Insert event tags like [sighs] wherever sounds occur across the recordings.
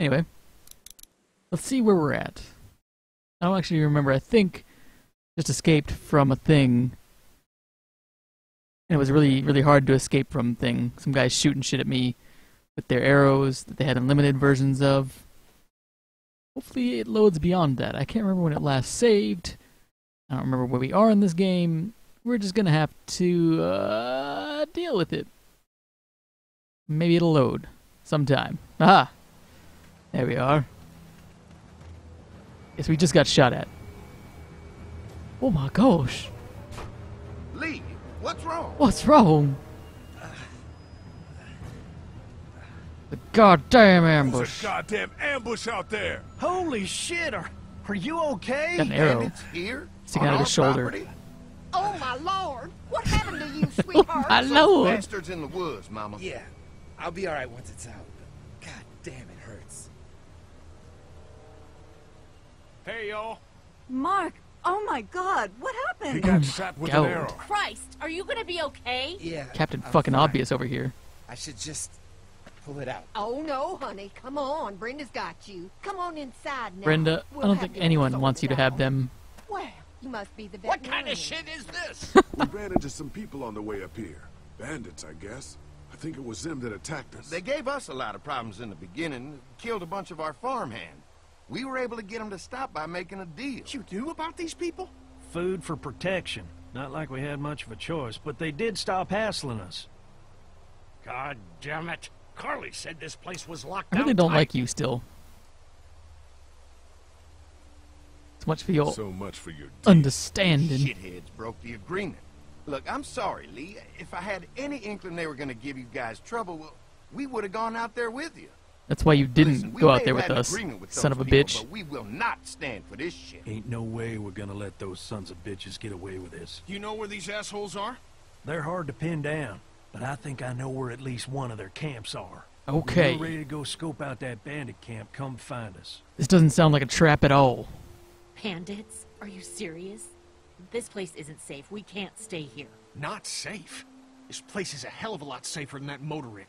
Anyway, let's see where we're at. I don't actually remember. I think just escaped from a thing. And it was really, really hard to escape from thing. Some guys shooting shit at me with their arrows that they had unlimited versions of. Hopefully it loads beyond that. I can't remember when it last saved. I don't remember where we are in this game. We're just gonna have to uh, deal with it. Maybe it'll load sometime. Aha! There we are. Yes, we just got shot at. Oh my gosh. Lee, what's wrong? What's wrong? The goddamn ambush. There's ambush. a goddamn ambush out there. Holy shit, are, are you okay? Got an arrow Bandits here? sticking on out of his shoulder. property? Oh my lord! What happened to you, [laughs] oh sweetheart? my Some lord. Bastards in the woods, Mama. Yeah, I'll be alright once it's out. God damn, it hurts. Hey, y'all. Mark, oh my god, what He happened? got shot with Gold. an arrow. Christ, are you gonna be okay? Yeah. Captain I'm fucking fine. obvious over here. I should just pull it out. Oh no, honey, come on. Brenda's got you. Come on inside now. Brenda, I We'll don't think anyone sorted wants you to have them. Well, you must be the best. What kind of shit is this? [laughs] We ran into some people on the way up here. Bandits, I guess. I think it was them that attacked us. they gave us a lot of problems in the beginning. Killed a bunch of our farmhand. We were able to get them to stop by making a deal. What you knew about these people? Food for protection. Not like we had much of a choice, but they did stop hassling us. God damn it. Carley said this place was locked I really don't tight. like you still. So much for your So much for your understanding. Shitheads broke the agreement. Look, I'm sorry, Lee. If I had any inkling they were going to give you guys trouble, well, we would have gone out there with you. That's why you didn't Listen, go out there with us, with son of a people, bitch. But we will not stand for this shit. Ain't no way we're gonna let those sons of bitches get away with this. You know where these assholes are? They're hard to pin down, but I think I know where at least one of their camps are. Okay. When you're ready to go scope out that bandit camp, come find us. This doesn't sound like a trap at all. Bandits? Are you serious? This place isn't safe. We can't stay here. Not safe. This place is a hell of a lot safer than that motor inn.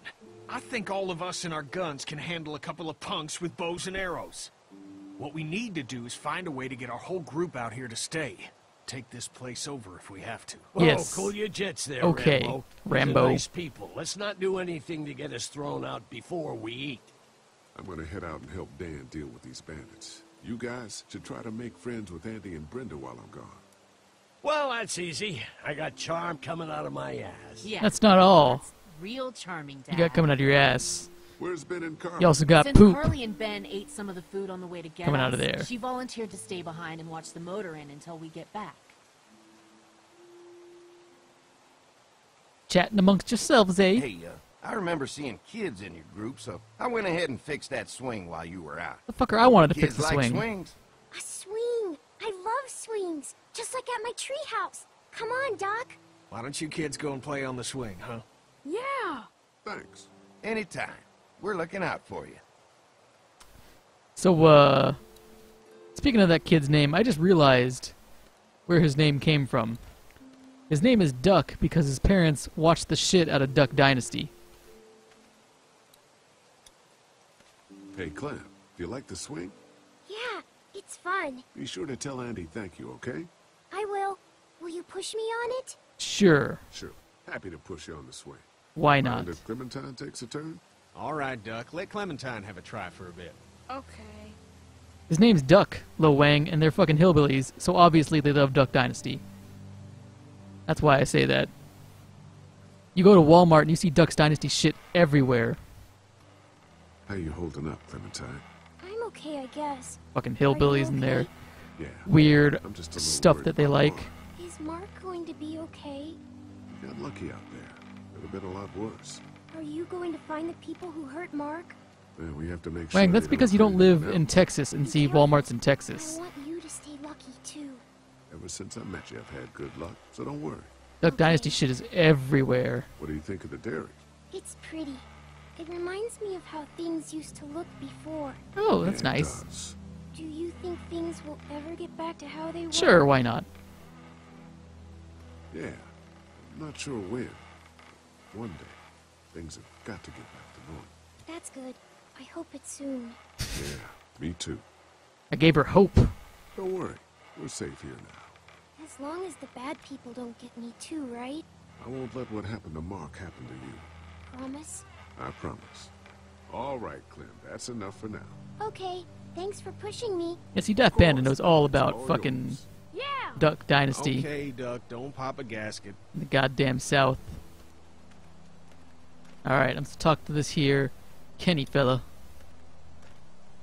I think all of us and our guns can handle a couple of punks with bows and arrows. What we need to do is find a way to get our whole group out here to stay. Take this place over if we have to. Oh, Oh, Yes. cool your jets there, Okay, Rambo. Rambo. Nice people. Let's not do anything to get us thrown out before we eat. I'm gonna head out and help Dan deal with these bandits. You guys should try to make friends with Andy and Brenda while I'm gone. Well, that's easy. I got charm coming out of my ass. Yeah. That's not all. That's real charming, Dad. You got coming out of your ass. Where's Ben and Carl? You also got Since poop. Carley and Ben ate some of the food on the way to get Coming us, out of there. she volunteered to stay behind and watch the motor in until we get back. Chatting amongst yourselves, eh? Hey, uh, I remember seeing kids in your group, so I went ahead and fixed that swing while you were out. The fucker, I wanted to Kids fix the like swing. swings. A swing! I love swings! Just like at my treehouse! Come on, Doc! Why don't you kids go and play on the swing, huh? Yeah. Thanks. Anytime. We're looking out for you. So, uh, speaking of that kid's name, I just realized where his name came from. His name is Duck because his parents watched the shit out of Duck Dynasty. Hey, Clem, do you like the swing? Yeah, it's fun. Be sure to tell Andy thank you, okay? I will. Will you push me on it? Sure, Sure. Happy to push you on the swing. Why not? Mind if Clementine takes a turn? All right, Duck. Let Clementine have a try for a bit. Okay. His name's Duck, Lo Wang, and they're fucking hillbillies, so obviously they love Duck Dynasty. That's why I say that. You go to Walmart and you see Duck's Dynasty shit everywhere. How you holding up, Clementine? I'm okay, I guess. Fucking hillbillies and their okay? Yeah. weird I'm just stuff that they like. Mark. Is Mark going to be okay? Got lucky out there. Could have been a lot worse. Are you going to find the people who hurt Mark? Yeah, we have to make sure. Wang, they that's because you don't live in. Texas and see. Walmarts in Texas. I Texas. want you to stay lucky, too. Ever since I met you, I've had good luck, so don't worry. Duck Dynasty shit is everywhere. What do you think of the dairy? It's pretty. It reminds me of how things used to look before. Oh, that's Yeah, it nice. does. Do you think things will ever get back to how they were? Sure, why not? Yeah. I'm not sure when. One day, things have got to get back to normal. That's good. I hope it's soon. Yeah, me too. I gave her hope. Don't worry. We're safe here now. As long as the bad people don't get me too, right? I won't let what happened to Mark happen to you. Promise? I promise. All right, Clem. That's enough for now. Okay, thanks for pushing me. Yeah, see, Daft Panda knows all about fucking Yeah! Duck Dynasty. Okay, Duck, don't pop a gasket. The goddamn South. Alright, let's talk to this here Kenny fella.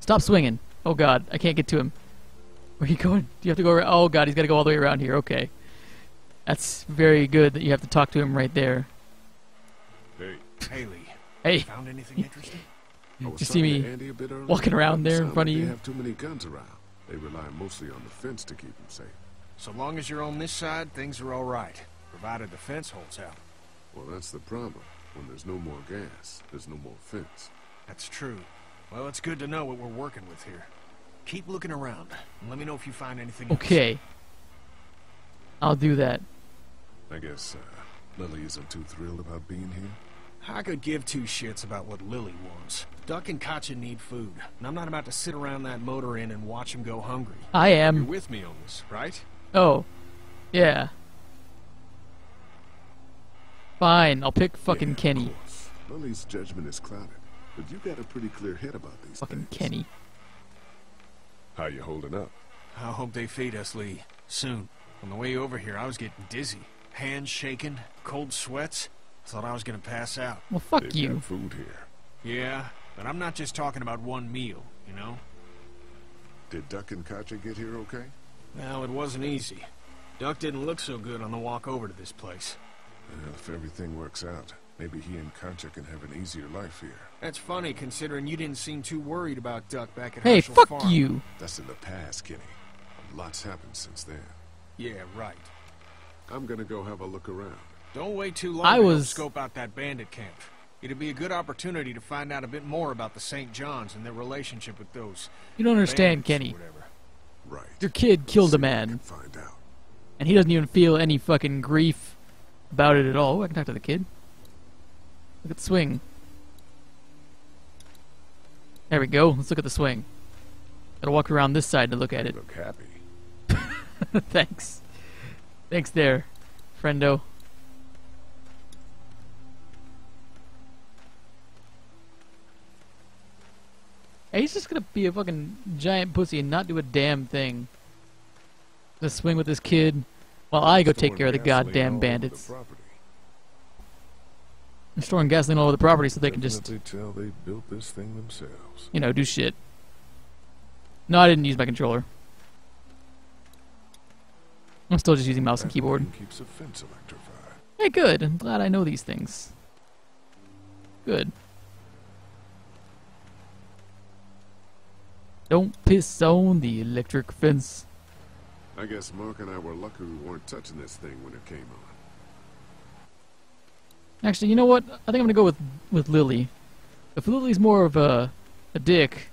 Stop swinging. Oh god, I can't get to him. Where are you going? Do you have to go around? Oh god, he's got to go all the way around here. Okay. That's very good that you have to talk to him right there. Hey. Haley. Hey. Found anything interesting? I was You see me to Andy a bit earlier. walking around there in front of you? They have too many guns around. They rely mostly on the fence to keep them safe. So long as you're on this side, things are all right. Provided the fence holds out. Well, that's the problem. When there's no more gas, there's no more fence. That's true. Well, it's good to know what we're working with here. Keep looking around, and let me know if you find anything else. Okay. I'll do that. I guess uh, Lilly isn't too thrilled about being here. I could give two shits about what Lilly wants. Duck and Katjaa need food, and I'm not about to sit around that motor inn and watch them go hungry. I am. You're with me on this, right? Oh. Yeah. Fine, I'll pick fucking Yeah, Kenny. course. Lilly's judgment is clouded, but you got a pretty clear head about these Fucking things. Kenny. How you holding up? I hope they feed us, Lee. Soon. On the way over here, I was getting dizzy. Hands shaking, cold sweats. Thought I was gonna pass out. Well, fuck They've you. got food here. Yeah, but I'm not just talking about one meal, you know? Did Duck and Katjaa get here okay? Well, it wasn't easy. Duck didn't look so good on the walk over to this place. Well, if everything works out, maybe he and Katjaa can have an easier life here. That's funny, considering you didn't seem too worried about Duck back at Hey, Hershel fuck Farm. you. That's in the past, Kenny. Lots happened since then. Yeah, right. I'm gonna go have a look around. Don't wait too long I to was- scope out that bandit camp. It'd be a good opportunity to find out a bit more about the St. John's and their relationship with those. You don't understand, Kenny. whatever. Right. Your kid killed a See what I man, Find out. and he doesn't even feel any fucking grief about it at all. Oh, I can talk to the kid. Look at the swing. There we go. Let's look at the swing. Gotta walk around this side to look at it. look happy. [laughs] Thanks. Thanks there, friendo. Hey, he's just gonna be a fucking giant pussy and not do a damn thing. Just swing with this kid while I go take care of the goddamn bandits. They're storing gasoline all over the property so they can just, tell they built this thing themselves. you know, do shit. No, I didn't use my controller. I'm still just using mouse and keyboard. thing Keeps a fence electrified. Hey, good. I'm glad I know these things. Good. Don't piss on the electric fence. I guess Mark and I were lucky we weren't touching this thing when it came on. Actually, you know what? I think I'm gonna go with with Lilly. If Lilly's more of a a dick,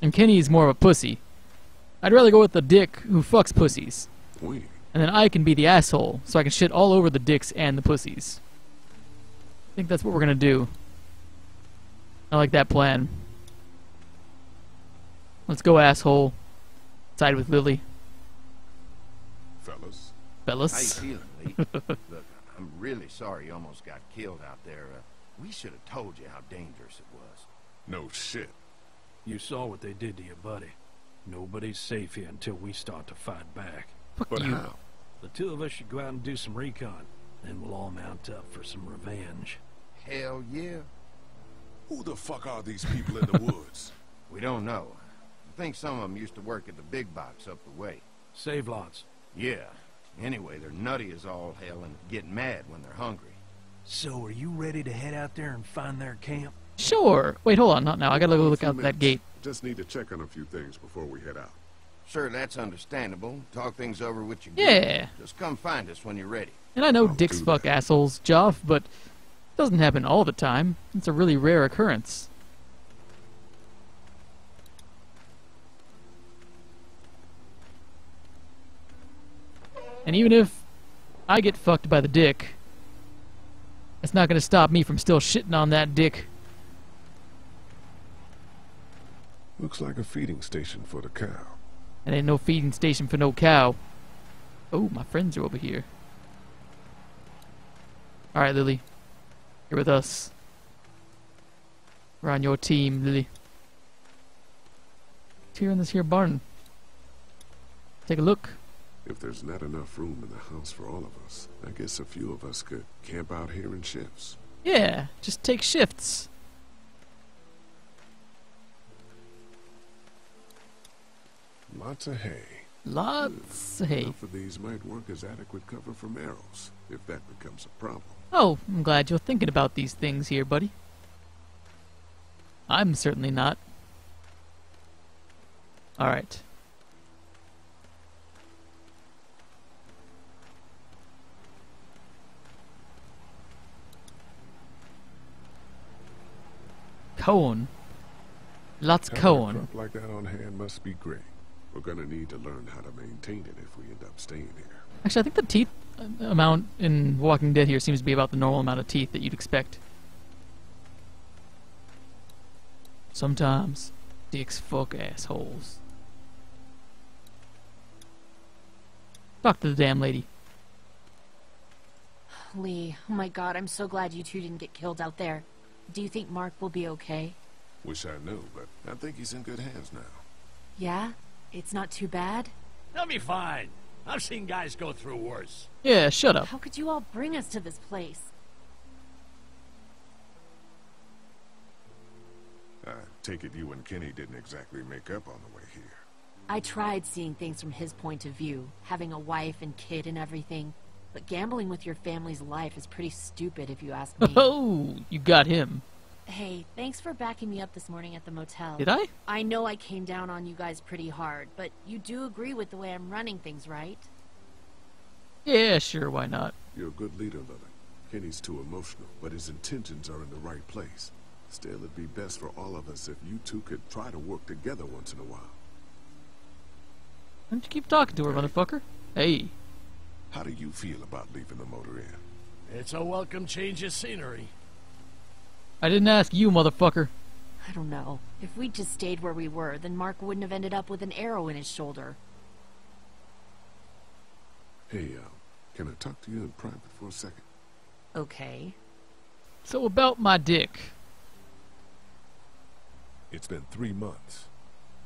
and Kenny's more of a pussy, I'd rather go with the dick who fucks pussies, We. and then I can be the asshole, so I can shit all over the dicks and the pussies. I think that's what we're gonna do. I like that plan. Let's go, asshole. Side with Lilly, Fellas. fellas. How you feeling, Lee? [laughs] Look, I'm really sorry you almost got killed out there. Uh, we should have told you how dangerous it was. No shit. You saw what they did to your buddy. Nobody's safe here until we start to fight back. Fuck But you. how? The two of us should go out and do some recon. Then we'll all mount up for some revenge. Hell yeah. Who the fuck are these people in the [laughs] woods? We don't know. I think some of them used to work at the big box up the way. Save lots. Yeah. Anyway, they're nutty as all hell and get mad when they're hungry. So, are you ready to head out there and find their camp? Sure. Wait, hold on. Not now. I gotta go look few out that gate. Just need to check on a few things before we head out. Sure, that's understandable. Talk things over with your Yeah. group. Just come find us when you're ready. And I know I'll dicks fuck that. assholes, Joff, but it doesn't happen all the time. It's a really rare occurrence. And even if I get fucked by the dick, That's not gonna stop me from still shitting on that dick. Looks like a feeding station for the cow. It ain't no feeding station for no cow. Oh, my friends are over here. Alright, Lilly. You're with us. We're on your team, Lilly. What's here in this here barn? Take a look. If there's not enough room in the house for all of us, I guess a few of us could camp out here in shifts. Yeah, just take shifts. Lots of hay. Lots of hay. Enough of these might work as adequate cover from arrows, if that becomes a problem. Oh, I'm glad you're thinking about these things here, buddy. I'm certainly not. Alright. Cone. Lots of Having a like that on hand must be great. We're gonna need to learn how to maintain it if we end up staying here. Actually, I think the teeth uh, amount in Walking Dead here seems to be about the normal amount of teeth that you'd expect. Sometimes dicks fuck assholes. Talk to the damn lady. Lee, oh my god, I'm so glad you two didn't get killed out there. Do you think Mark will be okay? Wish I knew, but I think he's in good hands now. Yeah? It's not too bad? He'll be fine. I've seen guys go through worse. Yeah, shut up. How could you all bring us to this place? I take it you and Kenny didn't exactly make up on the way here. I tried seeing things from his point of view, having a wife and kid and everything. But gambling with your family's life is pretty stupid if you ask me. [laughs] Oh, you got him. hey, thanks for backing me up this morning at the motel. Did I? I know I came down on you guys pretty hard, but you do agree with the way I'm running things, right? Yeah, sure, why not? You're a good leader, Lilly. Kenny's too emotional, but his intentions are in the right place. Still, it'd be best for all of us if you two could try to work together once in a while. Why don't you keep talking to her, motherfucker? Hey. How do you feel about leaving the motor in? It's a welcome change of scenery. I didn't ask you, motherfucker. I don't know. If we'd just stayed where we were, then Mark wouldn't have ended up with an arrow in his shoulder. Hey, uh, can I talk to you in private for a second? Okay. So about my dick. It's been three months.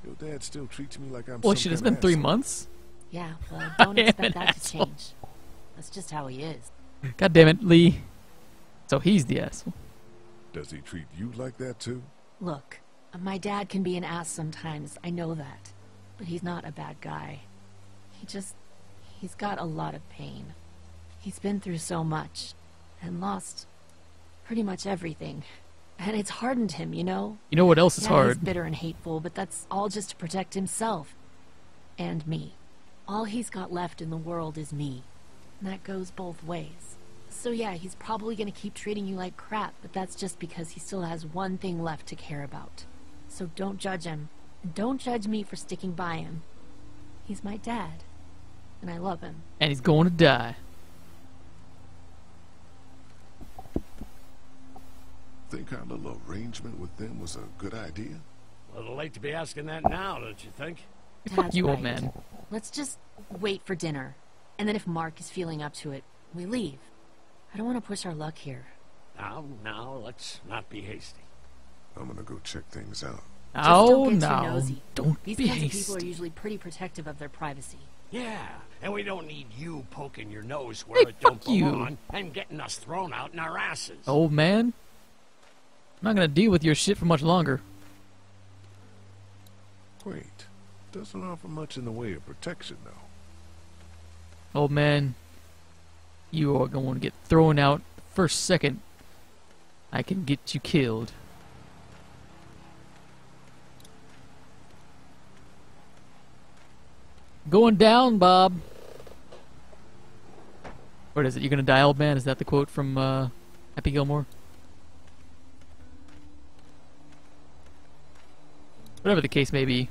Your dad still treats me like I'm Well, some shit, it's kind been three months. Yeah, well, don't I [laughs] expect an that to change. That's just how he is. God damn it, Lee. So he's the asshole. Does he treat you like that too? Look, my dad can be an ass sometimes, I know that. But he's not a bad guy. He just. he's got a lot of pain. He's been through so much, and lost pretty much everything. And it's hardened him, you know? You know what else is yeah, hard? He's bitter and hateful, but that's all just to protect himself. And me. All he's got left in the world is me. And that goes both ways. So yeah, he's probably gonna keep treating you like crap, but that's just because he still has one thing left to care about. So don't judge him. And don't judge me for sticking by him. He's my dad. And I love him. And he's going to die. Think our little arrangement with them was a good idea? A little late to be asking that now, don't you think? Fuck Dad's you, old man. Let's just wait for dinner. And then if Mark is feeling up to it, we leave. I don't want to push our luck here. Now, now, let's not be hasty. I'm gonna go check things out. Just Oh, don't get too no. nosy. Don't These be kinds of people are usually pretty protective of their privacy. Yeah, and we don't need you poking your nose where Hey, it don't fuck you. belong and getting us thrown out in our asses. Old man. I'm not gonna deal with your shit for much longer. Wait, doesn't offer much in the way of protection, though. Old man. You are going to get thrown out first second I can get you killed. Going down, Bob. What is it? You're gonna die, old man? Is that the quote from uh, Happy Gilmore? Whatever the case may be.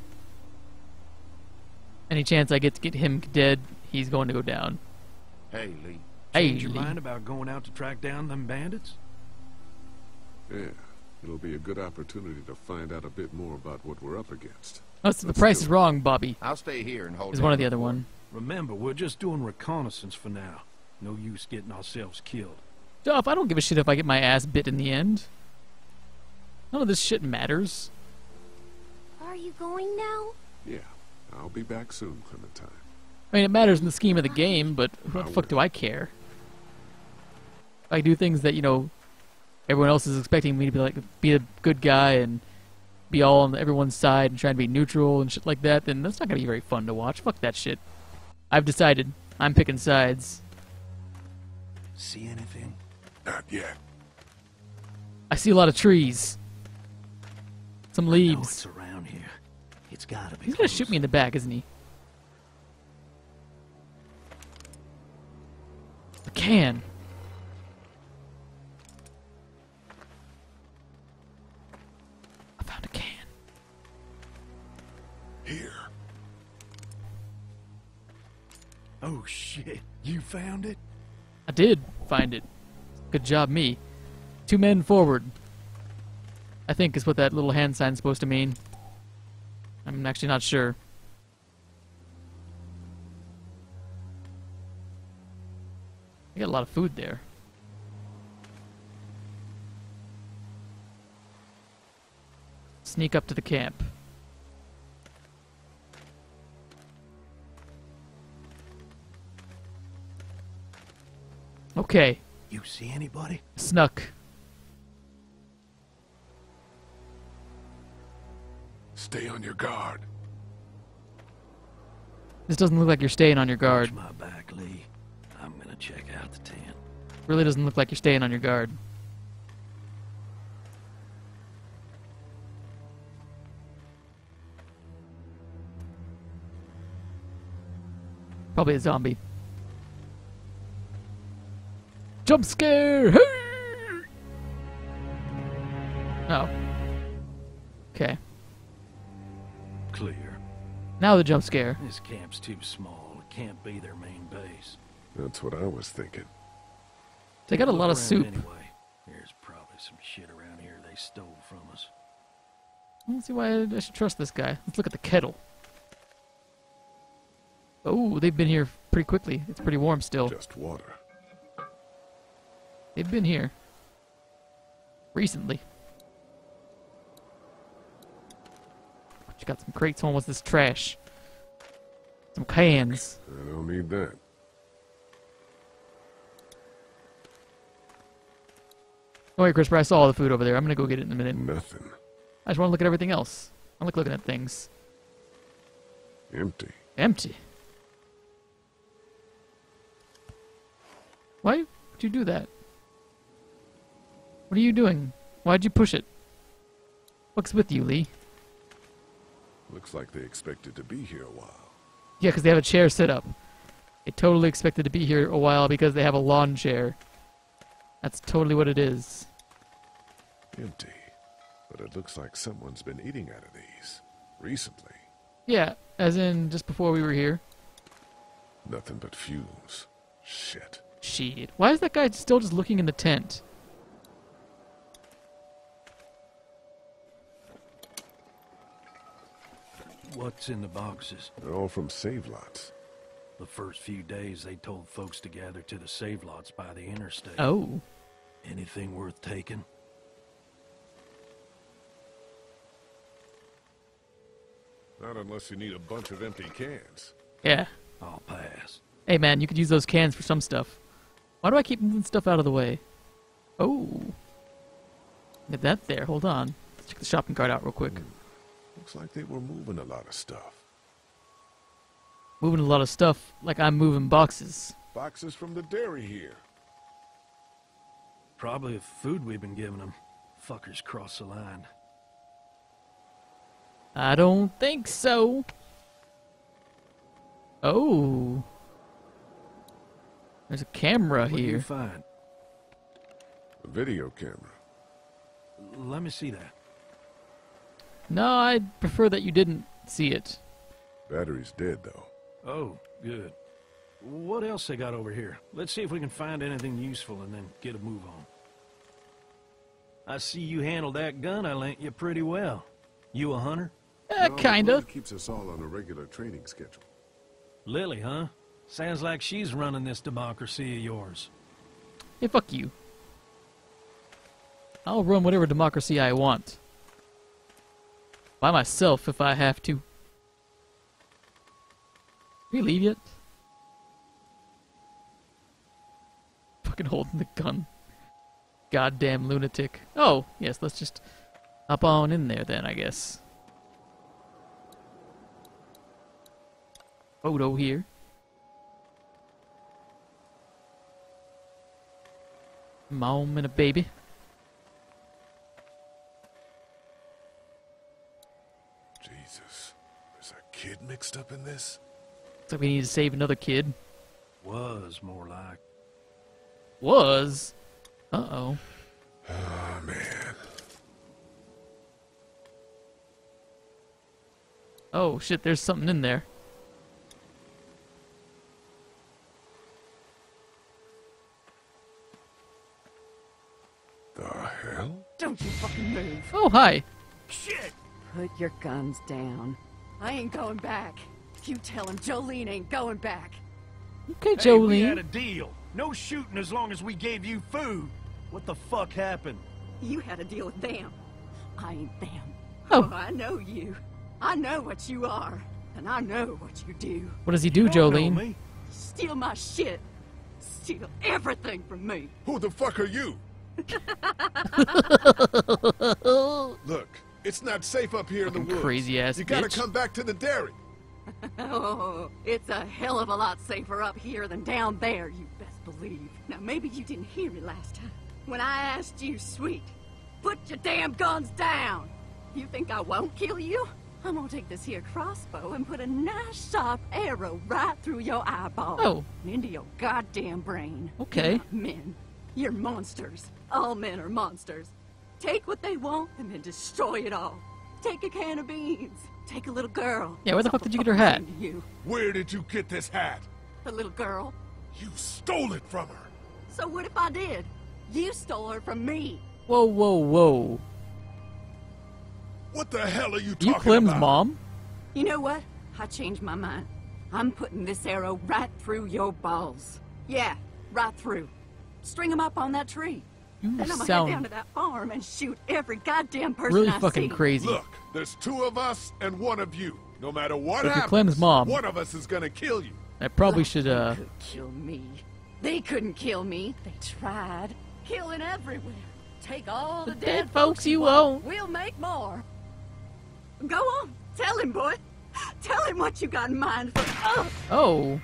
Any chance I get to get him dead, he's going to go down. Hey, Lee. Change your Hey. mind about going out to track down them bandits? Yeah, it'll be a good opportunity to find out a bit more about what we're up against. Oh, so the Let's price is wrong, Bobby. I'll stay here and hold Is one of the the other one. Remember, we're just doing reconnaissance for now. No use getting ourselves killed. Duff, I don't give a shit if I get my ass bit in the end. None of this shit matters. Are you going now? Yeah, I'll be back soon, Clementine. I mean, it matters in the scheme of the game, but who the fuck do I care? If I do things that, you know, everyone else is expecting me to be like, be a good guy and be all on everyone's side and trying to be neutral and shit like that, then that's not gonna be very fun to watch. Fuck that shit. I've decided. I'm picking sides. See anything? Not yet. I see a lot of trees. Some No, leaves. it's around here. It's gotta be. He's gonna shoot me in the back, isn't he? A can. I found a can. Here. Oh shit, you found it? I did find it. Good job, me. Two men forward. I think is what that little hand sign's supposed to mean. I'm actually not sure. I got a lot of food there. Sneak up to the camp. Okay, You see anybody? snuck. Stay on your guard. This doesn't look like you're staying on your guard. Watch my back, Lee. I'm gonna check out the tent. Really doesn't look like you're staying on your guard. Probably a zombie. Jump scare! Oh. Okay. Clear. Now the jump scare. This camp's too small. It can't be their main base. That's what I was thinking. They got a lot of soup. Anyway, there's probably some shit around here they stole from us. I don't see why I should trust this guy. Let's look at the kettle. Oh, they've been here pretty quickly. It's pretty warm still. Just water. They've been here. Recently. You got some crates. Someone wants this trash. Some cans. I don't need that. Don't worry, Christopher. I saw all the food over there. I'm gonna go get it in a minute. Nothing. I just want to look at everything else. I like looking at things. Empty. Empty. Why would you do that? What are you doing? Why'd you push it? What's with you, Lee? Looks like they expected to be here a while. Yeah, because they have a chair set up. They totally expected to be here a while because they have a lawn chair. That's totally what it is. Empty. But it looks like someone's been eating out of these. Recently. Yeah, as in just before we were here. Nothing but fumes. Shit. Shit. Why is that guy still just looking in the tent? What's in the boxes? They're all from save lots. The first few days they told folks to gather to the save lots by the interstate. Oh. Anything worth taking? Not unless you need a bunch of empty cans. Yeah. I'll pass. Hey man, you could use those cans for some stuff. Why do I keep moving stuff out of the way? Oh. Get that there. Hold on. Let's check the shopping cart out real quick. Looks like they were moving a lot of stuff. Moving a lot of stuff like I'm moving boxes. Boxes from the dairy here. Probably the food we've been giving them. Fuckers cross the line. I don't think so. Oh. There's a camera What do you here. find? A video camera. Let me see that. No, I'd prefer that you didn't see it. Battery's dead, though. Oh, good. what else they got over here? Let's see if we can find anything useful and then get a move on. I see you handled that gun I lent you pretty well. You a hunter? Eh, No, kinda. Keeps us all on a regular training schedule. Lilly, huh? Sounds like she's running this democracy of yours. Hey, fuck you. I'll run whatever democracy I want. By myself if I have to. We leave yet? Fucking holding the gun. Goddamn lunatic. Oh, yes, let's just hop on in there then, I guess. Photo here. Mom and a baby. Jesus. There's a kid mixed up in this? Looks like we need to save another kid. Was more like. Was? Uh oh. Oh, man. Oh shit, there's something in there. The hell? Don't you fucking move. Oh, hi. Shit! Put your guns down. I ain't going back. You tell him Jolene ain't going back. Okay, Hey, we had a deal. No shooting as long as we gave you food. What the fuck happened? You had a deal with them. I ain't them. Oh. oh I know you. I know what you are. And I know what you do. What does he do, don't know Jolene? me. Steal my shit. Steal everything from me. Who the fuck are you? [laughs] Look, it's not safe up here in the woods. crazy ass You gotta bitch. come back to the dairy. [laughs] Oh, it's a hell of a lot safer up here than down there, you best believe. Now, maybe you didn't hear me last time. When I asked you, sweet, put your damn guns down. You think I won't kill you? I'm gonna take this here crossbow and put a nice sharp arrow right through your eyeball. Oh. And into your goddamn brain. Okay. You're men. You're monsters. All men are monsters. Take what they want and then destroy it all. Take a can of beans. Take a little girl. Yeah, where the fuck did you get her hat? You. Where did you get this hat? The little girl. You stole it from her. So what if I did? You stole her from me. Whoa, whoa, whoa. What the hell are you talking You Clem's about? mom? You know what? I changed my mind. I'm putting this arrow right through your balls. Yeah, right through. String 'em up on that tree. You then I'm gonna sound head down to that farm and shoot every goddamn person really I fucking see. crazy. Look, there's two of us and one of you. No matter what But if you're happens, Clem's mom- one of us is gonna kill you. I probably should, uh... Could kill me. They couldn't kill me. They tried. Killing everywhere. Take all the, The dead folks you own. We'll make more. Go on. Tell him, boy. Tell him what you got in mind for. Oh! Oh.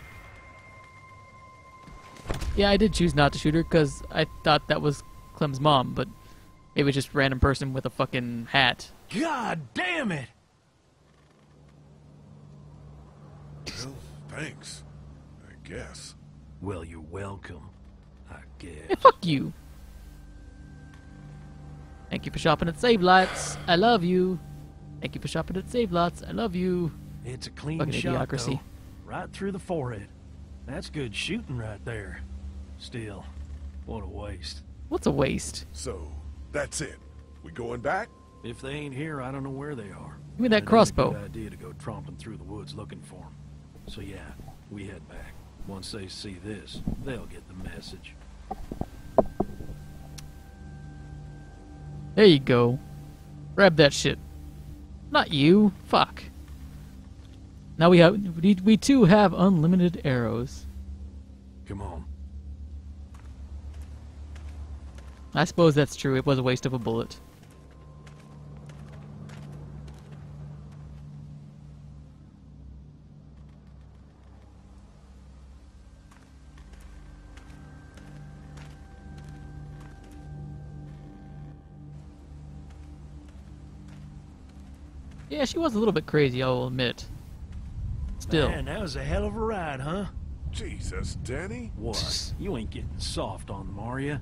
Yeah, I did choose not to shoot her because I thought that was Clem's mom, but maybe it's just a random person with a fucking hat. God damn it! Well, thanks. I guess. Well, you're welcome. I guess. Hey, [laughs] fuck you. Thank you for shopping at Save Lots. I love you. Thank you for shopping at Save Lots. I love you. It's a clean Fucking shot, idiocracy. though. Right through the forehead. That's good shooting right there. Still, what a waste. What's a waste? So, that's it. We going back? If they ain't here, I don't know where they are. Give me that And it is crossbow. A good idea to go tromping through the woods looking for them. So yeah, we head back. Once they see this, they'll get the message. There you go. Grab that shit. Not you. Fuck. Now we have we, we too have unlimited arrows. Come on. I suppose that's true. It was a waste of a bullet. Yeah, she was a little bit crazy, I'll admit. Still. Man, that was a hell of a ride, huh? Jesus, Danny. What? you ain't getting soft on them, are you?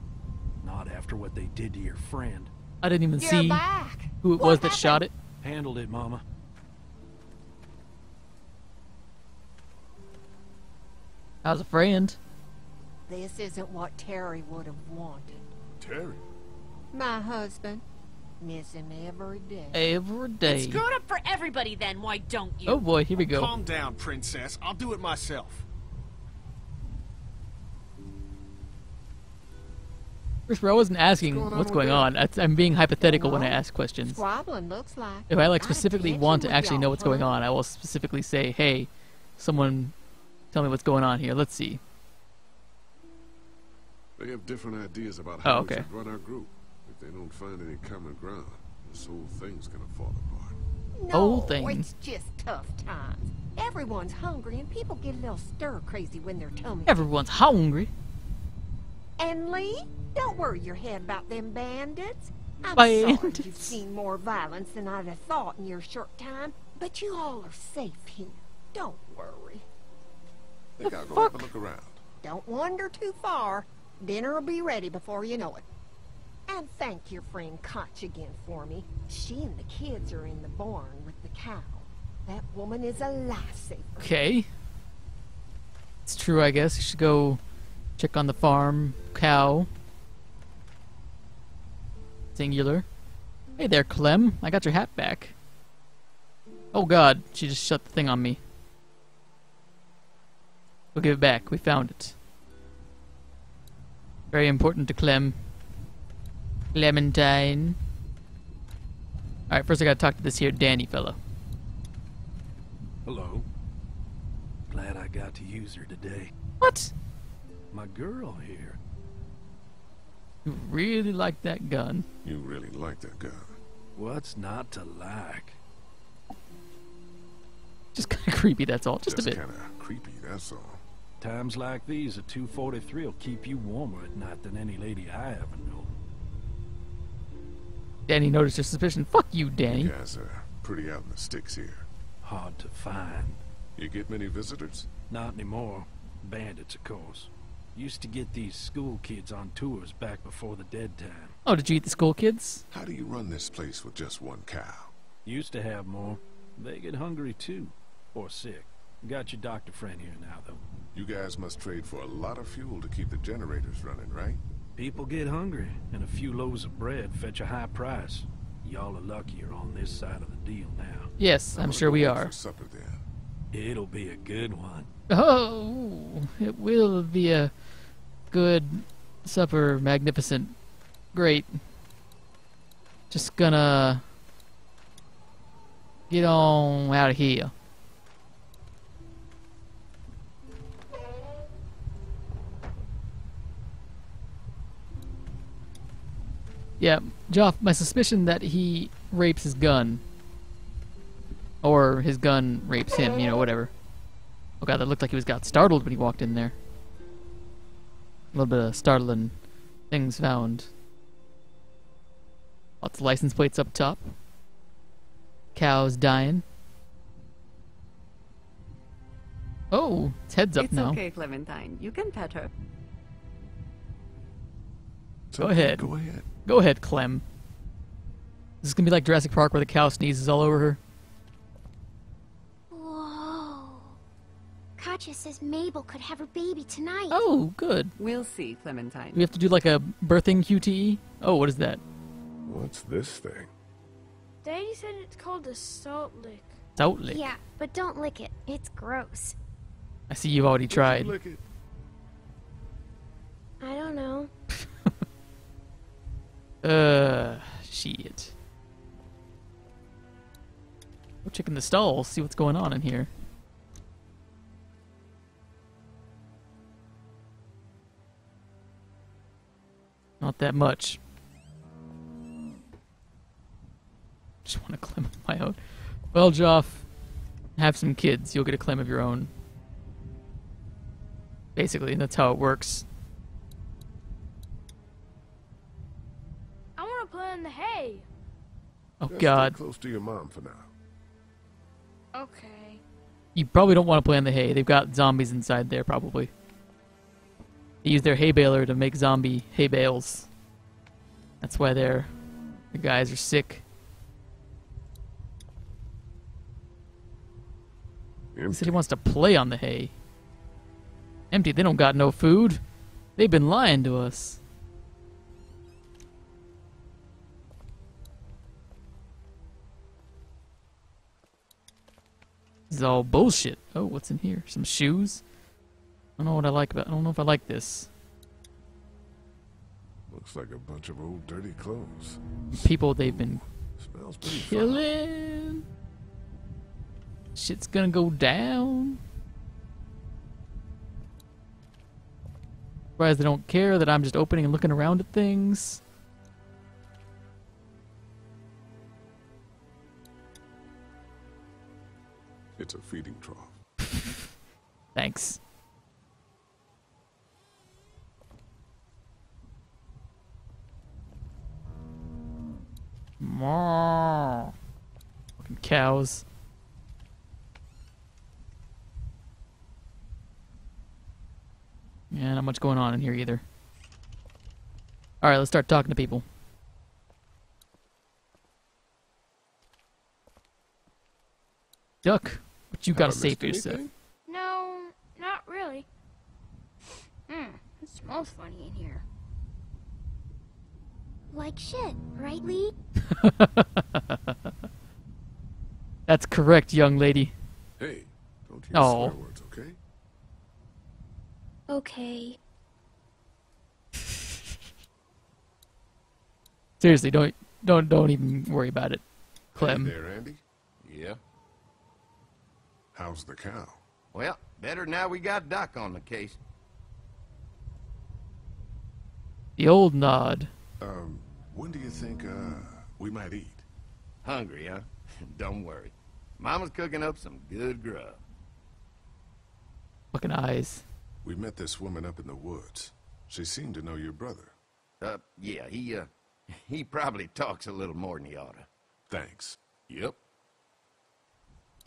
Not after what they did to your friend. I didn't even You're see back. who it What was that shot it. Handled it, Mama. I was a friend. This isn't what Terry would have wanted. Terry? My husband. Miss him every day. Every day. Screw it up for everybody then, why don't you? Oh boy, here we oh, go. Calm down, princess. I'll do it myself. First, I wasn't asking going on what's with going on. That's- I'm being hypothetical when I ask questions. Squabbling looks like. If I like specifically want to actually know y'all, what's going on, I will specifically say, "Hey, someone, tell me what's going on here. Let's see." They have different ideas about Oh, how okay. we should run our group. If they don't find any common ground, this whole thing's gonna fall apart. No, Whole thing. it's just tough times. Everyone's hungry and people get a little stir crazy when they're tummies. Everyone's hungry. And Lee, don't worry your head about them bandits. I'm sorry you've seen more violence than I'd have thought in your short time, but you all are safe here. Don't worry. Think I'll go have a look around. Don't wander too far. Dinner'll be ready before you know it. And thank your friend Koch again for me. She and the kids are in the barn with the cow. That woman is a lifesaver. Okay. It's true, I guess. You should go check on the farm cow. Singular. Hey there, Clem. I got your hat back. Oh god, she just shut the thing on me. We'll give it back. We found it. Very important to Clem. Clementine. Alright, first I gotta talk to this here Danny fellow. Hello. Glad I got to use her today. What? My girl here. You really like that gun. You really like that gun. What's not to like? Just kind of [laughs] creepy, that's all. Just, Just a bit. kinda creepy, that's all. Times like these, a 243 will keep you warmer at night than any lady I ever know. Danny noticed your suspicion. Fuck you, Danny. You guys are pretty out in the sticks here. Hard to find. You get many visitors? Not anymore. Bandits, of course. Used to get these school kids on tours back before the dead time. Oh, did you eat the school kids? How do you run this place with just one cow? Used to have more. They get hungry too. Or sick. Got your doctor friend here now, though. You guys must trade for a lot of fuel to keep the generators running, right? People get hungry, and a few loaves of bread fetch a high price. Y'all are luckier on this side of the deal now. Yes, I'm, gonna sure we are. Supper then. It'll be a good one. Oh, it will be a good supper, magnificent, great. Just gonna get on out of here. Yeah, Joff, my suspicion that he rapes his gun. Or his gun rapes him, you know, whatever. Oh god, that looked like he was got startled when he walked in there. A little bit of startling things found. Lots of license plates up top. Cows dying. Oh, its head's up it's now. okay, Clementine. You can pet her. Go ahead. Go ahead. Go ahead, Clem. This is gonna be like Jurassic Park where the cow sneezes all over her. Katjaa says Mabel could have her baby tonight. Oh, good. We'll see, Clementine. We have to do like a birthing QTE? Oh, what is that? What's this thing? Daddy said it's called a salt lick. Salt lick. Yeah, but don't lick it. It's gross. I see you've already tried. Lick it. I don't know. [laughs] Uh, shit. Go check in the stalls, see what's going on in here. Not that much. Just want to claim of my own. Well, Joff, have some kids. You'll get a claim of your own. Basically, that's how it works. I want to play in the hay. Oh, Just God. Stay close to your mom for now. Okay. You probably don't want to play in the hay. They've got zombies inside there, probably. They use their hay baler to make zombie hay bales. That's why their the guys are sick. He said he wants to play on the hay. Empty. They don't got no food. They've been lying to us. This is all bullshit. Oh, what's in here? Some shoes? I don't know what I like about I don't know if I like this. Looks like a bunch of old dirty clothes. People they've been Smells killing. Shit's gonna go down. Surprised they don't care that I'm just opening and looking around at things. It's a feeding trough. [laughs] Thanks. Moo. Fucking cows. Yeah, not much going on in here either. Alright, let's start talking to people. Duck, what you gotta I say missed for yourself? No, not really. Hmm, it smells funny in here. Like shit, right, Lee? [laughs] That's correct, young lady. Hey, don't use Oh. swear words, okay? Okay. [laughs] Seriously, don't don't don't even worry about it, Clem. Hey there, Andy. Yeah. How's the cow? Well, better now we got Doc on the case. The old nod. Um, when do you think, uh, we might eat? Hungry, huh? [laughs] Don't worry. Mama's cooking up some good grub. Fucking eyes. We met this woman up in the woods. She seemed to know your brother. Uh, yeah, he, uh, [laughs] he probably talks a little more than he oughta. Thanks. Yep.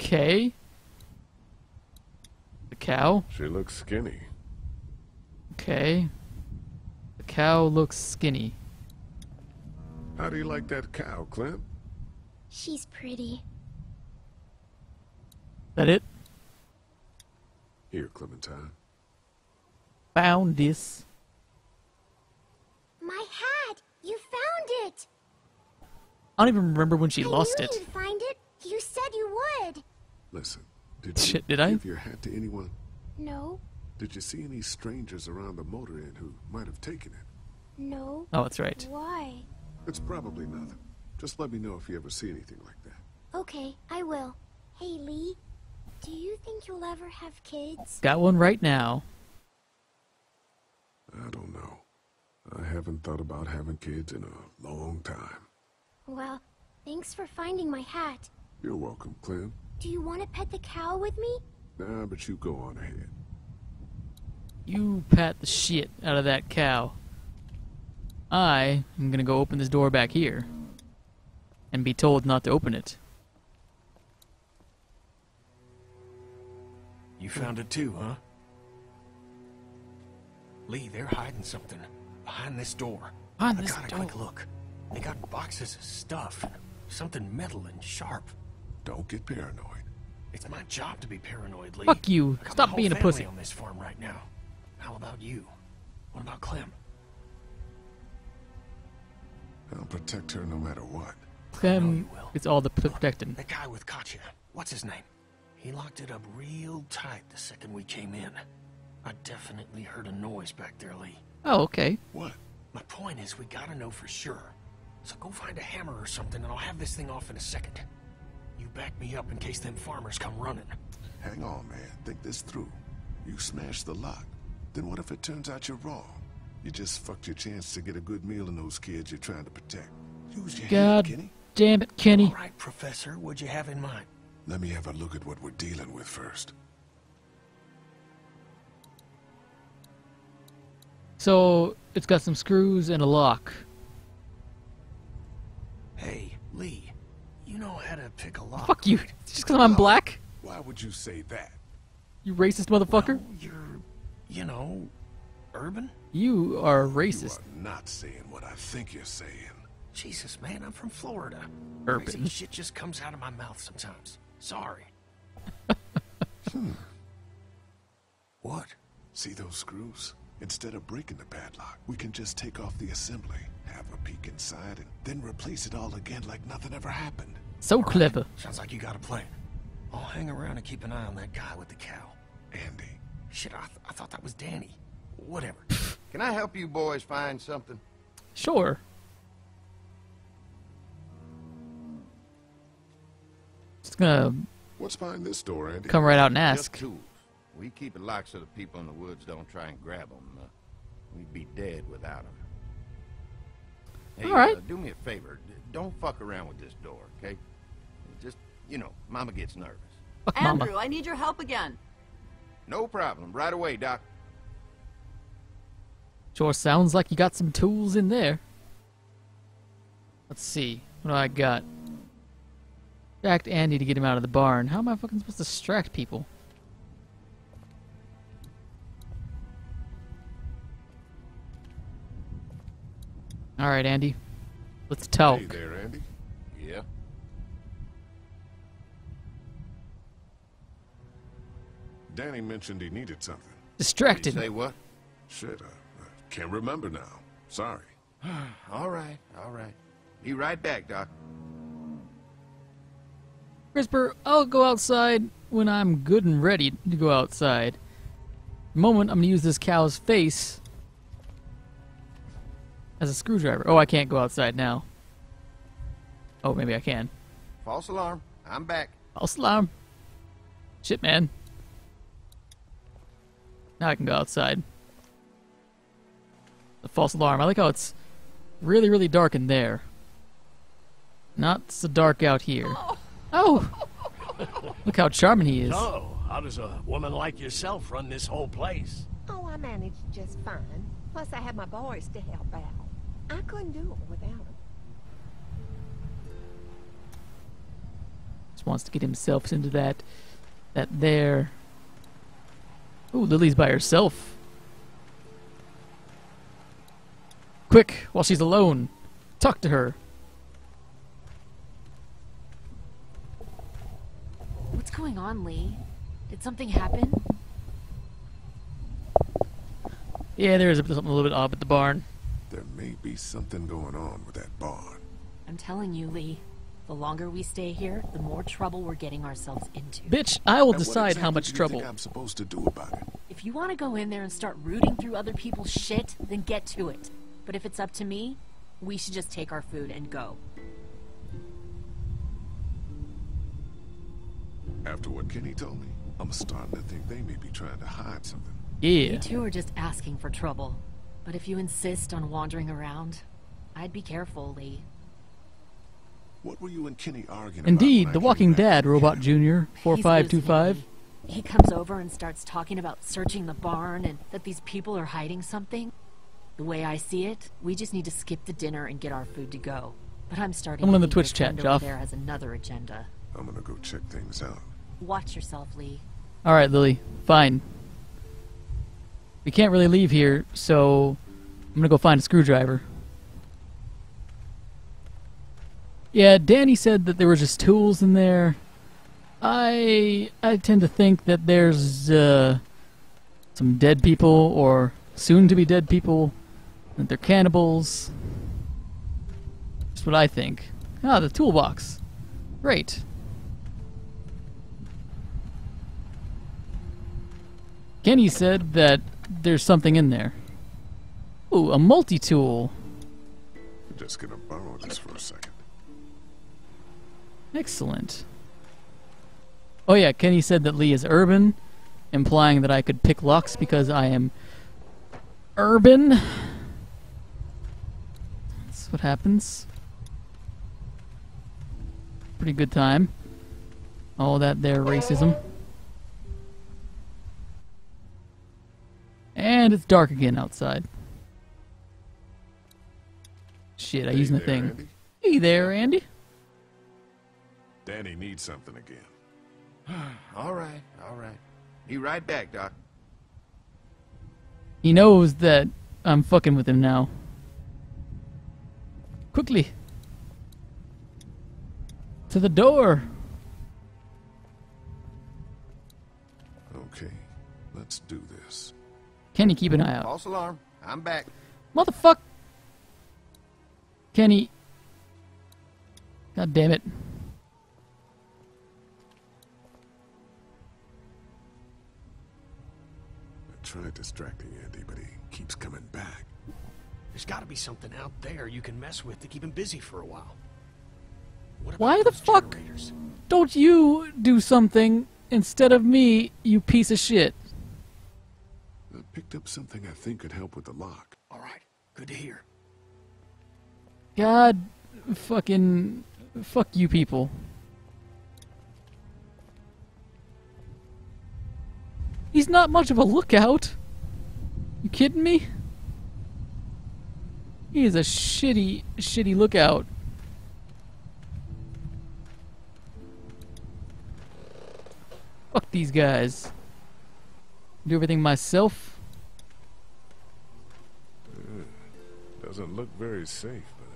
Okay. The cow. She looks skinny. Okay. The cow looks skinny. How do you like that cow, Clint? She's pretty. That it? Here, Clementine. Found this. My hat! You found it! I don't even remember when she I lost knew it. you'd find it. You said you would. Listen, did [laughs] you Shit, did I? give your hat to anyone? No, Did you see any strangers around the motor inn who might have taken it? no. Oh, that's right. Why? It's probably nothing. Just let me know if you ever see anything like that. Okay, I will. Hey, Lee. Do you think you'll ever have kids? Got one right now. I don't know. I haven't thought about having kids in a long time. Well, thanks for finding my hat. You're welcome, Clem. Do you want to pet the cow with me? Nah, but you go on ahead. You pat the shit out of that cow. I am gonna go open this door back here. And be told not to open it. You found it too, huh? Lee, they're hiding something behind this door. Behind I this got a door. quick look. They got boxes of stuff, something metal and sharp. Don't get paranoid. It's my job to be paranoid, Lee. Fuck you. Stop being a pussy. on this farm right now. How about you? What about Clem? I'll protect her no matter what. Clem it's all the protecting. The guy with Katjaa, what's his name? He locked it up real tight the second we came in. I definitely heard a noise back there, Lee. Oh, okay. What? My point is, we gotta know for sure. So go find a hammer or something, and I'll have this thing off in a second. You back me up in case them farmers come running. Hang on, man. Think this through. You smash the lock. Then what if it turns out you're wrong? You just fucked your chance to get a good meal in those kids you're trying to protect. Use your God head, Kenny. damn it, Kenny. All right, Professor, what'd you have in mind? Let me have a look at what we're dealing with first. So it's got some screws and a lock. Hey, Lee, you know how to pick a lock. Fuck you. Just because I'm black? Why would you say that? You racist motherfucker? You're, you know, urban? You are racist. You are not saying what I think you're saying. Jesus, man, I'm from Florida. Urban. Crazy shit just comes out of my mouth sometimes. Sorry. Hmm. What? See those screws? Instead of breaking the padlock, we can just take off the assembly, have a peek inside, and then replace it all again like nothing ever happened. So clever. Sounds like you got a plan. I'll hang around and keep an eye on that guy with the cow. Andy. Shit, I, th I thought that was Danny. Whatever. [laughs] Can I help you boys find something? Sure. Just gonna What's behind this door, Andy? come right out and Just ask. tools. We keep it locked so the people in the woods don't try and grab them. Uh, we'd be dead without them. Hey, All right. uh, do me a favor. D- Don't fuck around with this door, okay? Just, you know, Mama gets nervous. Fuck mama. Andrew, I need your help again. No problem. Right away, Doc. Sure sounds like you got some tools in there. Let's see. What do I got? Distract Andy to get him out of the barn. How am I fucking supposed to distract people? Alright, Andy. Let's talk. Hey there, Andy. Yeah? Danny mentioned he needed something. Distracted. Say what? Shit, uh, I can't remember now. Sorry. [sighs] all right, all right. Be right back, Doc. Crisper, I'll go outside when I'm good and ready to go outside. The moment I'm gonna use this cow's face as a screwdriver. Oh, I can't go outside now. Oh, maybe I can. False alarm. I'm back. False alarm. Shit, man. Now I can go outside. The false alarm. I like how it's really, really dark in there. Not so dark out here. Oh! Look how charming he is. So, how does a woman like yourself run this whole place? Oh, I managed just fine. Plus, I had my boys to help out. I couldn't do it without them. Just wants to get himself into that, that there. Ooh, Lilly's by herself. Quick, while she's alone, talk to her. What's going on, Lee? Did something happen? Yeah, there is something a little bit odd at the barn. There may be something going on with that barn. I'm telling you, Lee. The longer we stay here, the more trouble we're getting ourselves into. Bitch, I will And what decide how exactly much do you trouble. think I'm supposed to do about it? If you want to go in there and start rooting through other people's shit, then get to it. But if it's up to me, we should just take our food and go. After what Kenny told me, I'm starting to think they may be trying to hide something. Yeah. You two are just asking for trouble. But if you insist on wandering around, I'd be careful, Lee. What were you and Kenny arguing Indeed, about? The Walking Dad, Robot Jr. 4525. He comes over and starts talking about searching the barn and that these people are hiding something. The way I see it, we just need to skip the dinner and get our food to go. But I'm starting Someone to in the Twitch chat, friend Joff. there has another agenda. I'm gonna go check things out. Watch yourself, Lee. Alright, Lilly, fine. We can't really leave here, so I'm gonna go find a screwdriver. Yeah, Danny said that there were just tools in there. I I tend to think that there's uh, some dead people or soon to be dead people, that they're cannibals. That's what I think. Ah, the toolbox. Great. Kenny said that there's something in there. Ooh, a multi-tool. I'm just gonna borrow this for a second. Excellent. Oh yeah, Kenny said that Lee is urban, implying that I could pick locks because I am urban. What happens. Pretty good time. All that there racism. And it's dark again outside. Shit, I Hey used my thing. Andy. Hey there, Andy. Danny needs something again. [sighs] all right, all right. Be right back, Doc. He knows that I'm fucking with him now. Quickly. To the door. Okay, let's do this. Kenny, keep an eye out. False alarm. I'm back. Motherfuck. Kenny. God damn it. I tried distracting Andy, but he keeps coming back. There's got to be something out there you can mess with to keep him busy for a while. What Why the fuck generators? don't you do something instead of me, you piece of shit? I picked up something I think could help with the lock. All right, good to hear. God fucking fuck you people. He's not much of a lookout. You kidding me? He is a shitty, shitty lookout. Fuck these guys. Do everything myself. Doesn't look very safe, but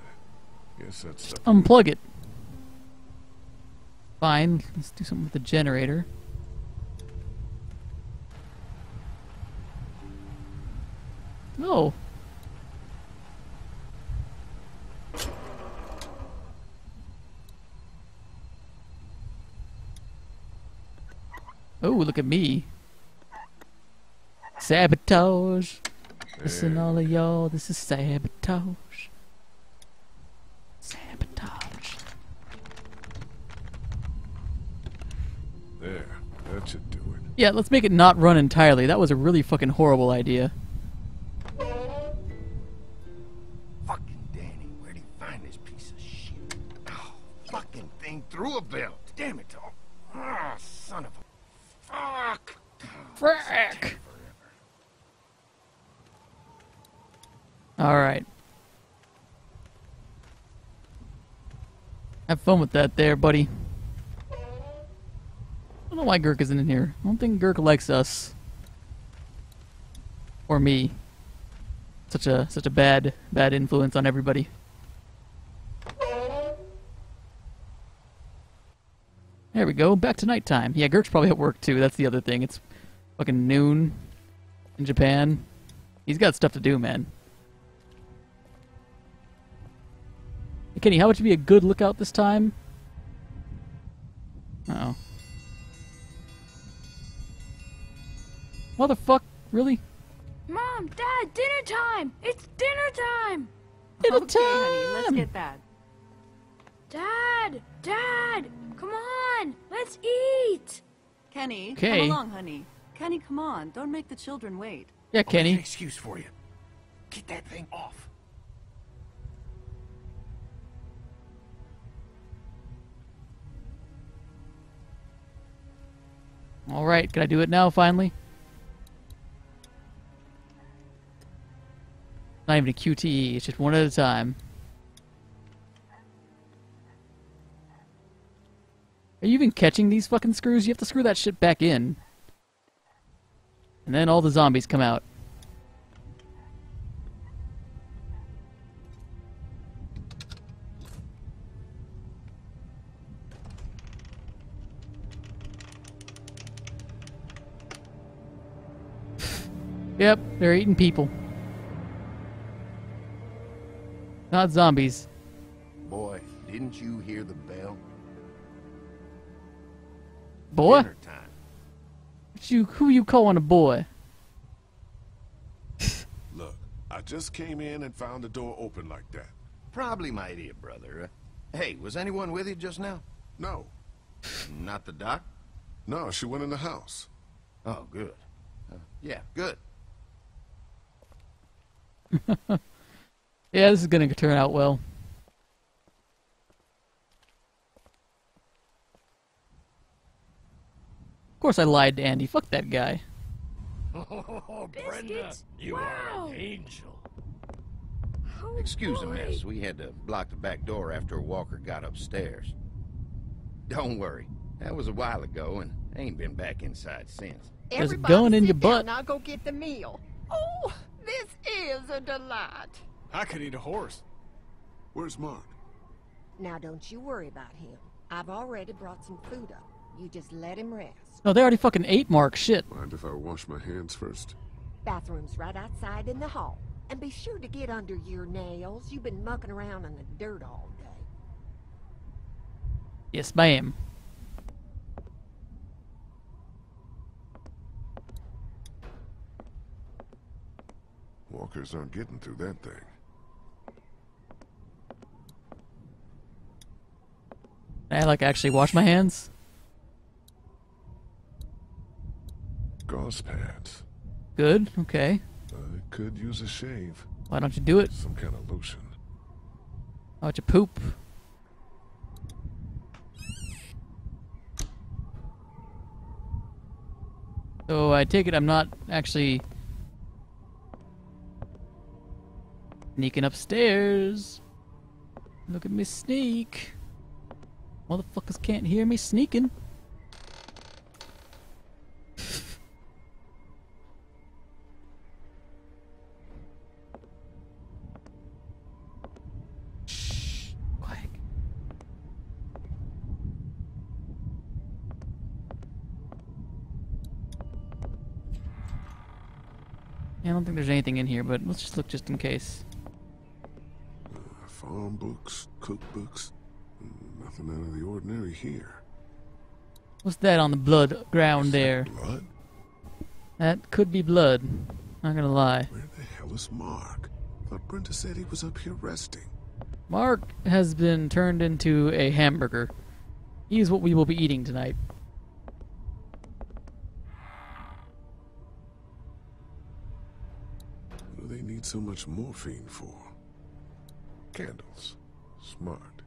I guess that's Unplug it. Fine, let's do something with the generator. Oh. Oh, look at me. Sabotage. Listen, all of y'all, this is sabotage. Sabotage. There, that should do it. Yeah, let's make it not run entirely. That was a really fucking horrible idea. Fun with that there, buddy. I don't know why Girk isn't in here. I don't think Girk likes us. Or me. Such a such a bad bad influence on everybody. There we go. Back to nighttime. Yeah, Girk's probably at work too. That's the other thing. It's fucking noon in Japan. He's got stuff to do, man. Kenny, how would you be a good lookout this time? Uh oh. Motherfuck, really? Mom, Dad, dinner time! It's dinner time! Dinner okay, honey, let's get that. Dad! Dad! Come on! Let's eat! Kenny, Okay. come along, honey. Kenny, come on. Don't make the children wait. Yeah, I'll Kenny. an excuse for you. Get that thing off. Alright, can I do it now, finally? Not even a QTE, it's just one at a time. Are you even catching these fucking screws? You have to screw that shit back in. And then all the zombies come out. Yep, they're eating people. Not zombies. Boy, didn't you hear the bell? Boy? Dinner time. What you, who you calling a boy? [laughs] Look, I just came in and found the door open like that. Probably my idiot brother. Uh, hey, was anyone with you just now? No. Not the doc? No, she went in the house. Oh, good. Uh, yeah, good. [laughs] Yeah, this is gonna turn out well. Of course I lied to Andy. Fuck that guy. Oh, Brenda, you are an angel. Oh, Excuse the boy. mess. We had to block the back door after Walker got upstairs. Don't worry. That was a while ago, and I ain't been back inside since. There's a Everybody gun in sit your butt. Now go get the meal. Oh, this is a delight. I could eat a horse. Where's Mark? Now don't you worry about him. I've already brought some food up. You just let him rest. No, they already fucking ate Mark. Shit. Mind if I wash my hands first? Bathroom's right outside in the hall. And be sure to get under your nails. You've been mucking around in the dirt all day. Yes, ma'am. Walkers aren't getting through that thing. I like actually wash my hands. Gauze pads. Good. Okay. I could use a shave. Why don't you do it? Some kind of lotion. How about you poop? So I take it I'm not actually sneaking upstairs. Look at me sneak. Motherfuckers can't hear me sneaking. I don't think there's anything in here, but let's just look just in case. Farm books, cookbooks. Nothing out of the ordinary here. What's that on the blood ground there? Blood? That could be blood. Not gonna lie. Where the hell is Mark? Thought Brenda said he was up here resting. Mark has been turned into a hamburger. He's what we will be eating tonight. What do they need so much morphine for? Candles. Smart.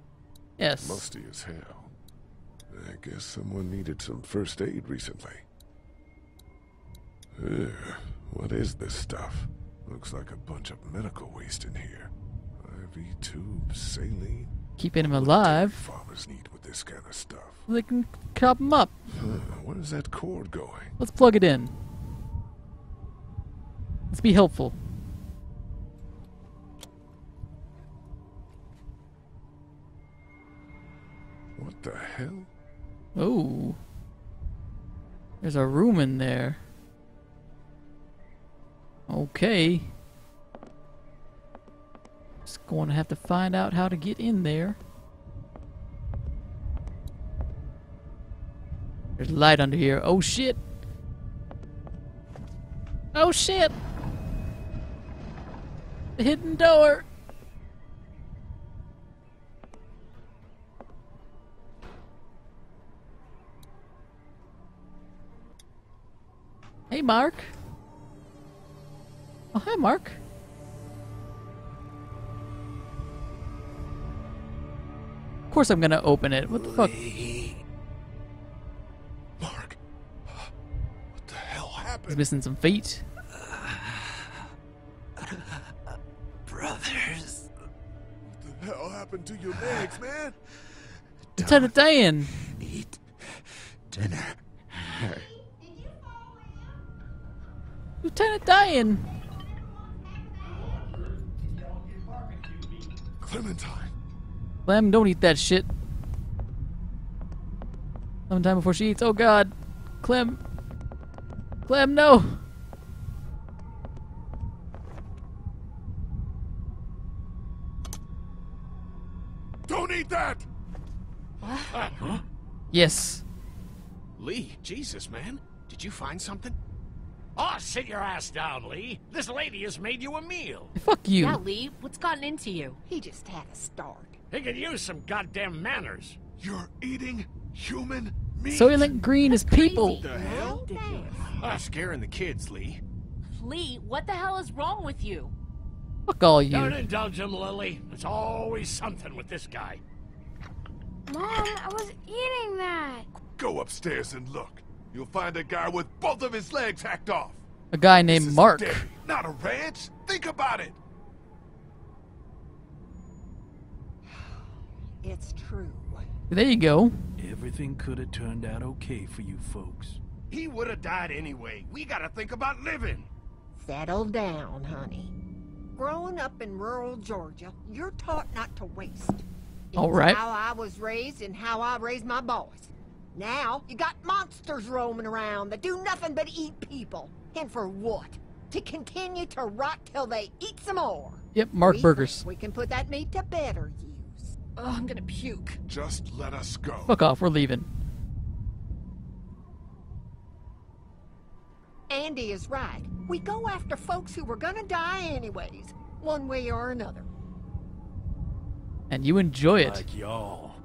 Yes. Musty as hell. I guess someone needed some first aid recently. Ugh, what is this stuff? Looks like a bunch of medical waste in here. IV tubes, saline. Keeping him alive. Farmers need with this kind of stuff. They can chop him up. Huh, where's that cord going? Let's plug it in. Let's be helpful. What the hell? Oh. There's a room in there. Okay. Just going to have to find out how to get in there. There's light under here. Oh shit. Oh shit. The hidden door. Hey, Mark. Oh, hi, Mark. Of course I'm gonna open it. What the fuck? Mark. What the hell happened? He's missing some feet. Brothers. What the hell happened to your legs, man? Lieutenant Dan. Eat dinner. Lieutenant Dan. Clementine. Clem, don't eat that shit. Sometime before she eats. Oh god. Clem. Clem, no. Don't eat that! What? Huh? Yes. Lee, Jesus, man. Did you find something? Oh, sit your ass down, Lee. This lady has made you a meal. Fuck you. Yeah, Lee, what's gotten into you? He just had a start. He could use some goddamn manners. You're eating human meat? Soylent Green is people. What the hell? You're scaring the kids, Lee. Lee, what the hell is wrong with you? Fuck all you. Don't indulge him, Lilly. It's always something with this guy. Mom, I was eating that. Go upstairs and look. You'll find a guy with both of his legs hacked off. A guy named This is Mark. a dairy, not a ranch. Think about it. [sighs] It's true. There you go. Everything could have turned out okay for you folks. He would have died anyway. We gotta think about living. Settle down, honey. Growing up in rural Georgia, you're taught not to waste. It's All right. how I was raised and how I raised my boys. Now, you got monsters roaming around that do nothing but eat people. And for what? to continue to rot till they eat some more. Yep, Mark We Burgers. We can put that meat to better use. Oh, I'm gonna puke. Just let us go. Fuck off, we're leaving. Andy is right. We go after folks who were gonna die anyways, one way or another. And you enjoy it. Like y'all.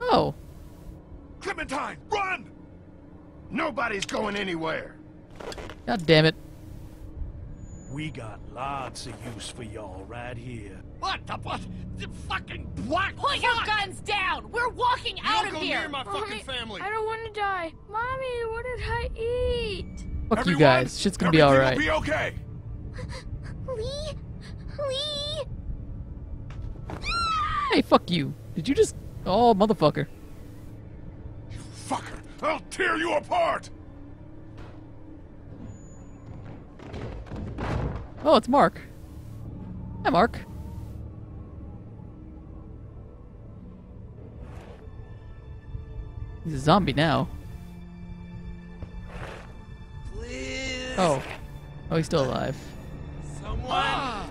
Oh, Clementine, run! Nobody's going anywhere. god damn it. We got lots of use for y'all right here. What the what? The fucking black Put your guns down! We're walking You out don't of go here! near my fucking family. I don't want to die. Mommy, what did I eat? Fuck Everyone, you guys. Shit's gonna be everything alright. will be okay. Lee? Lee? Hey, fuck you. Did you just. Oh, motherfucker. Fucker, I'll tear you apart. Oh, it's Mark. Hi, Mark. He's a zombie now. Oh. Oh, he's still alive. Someone. Ah.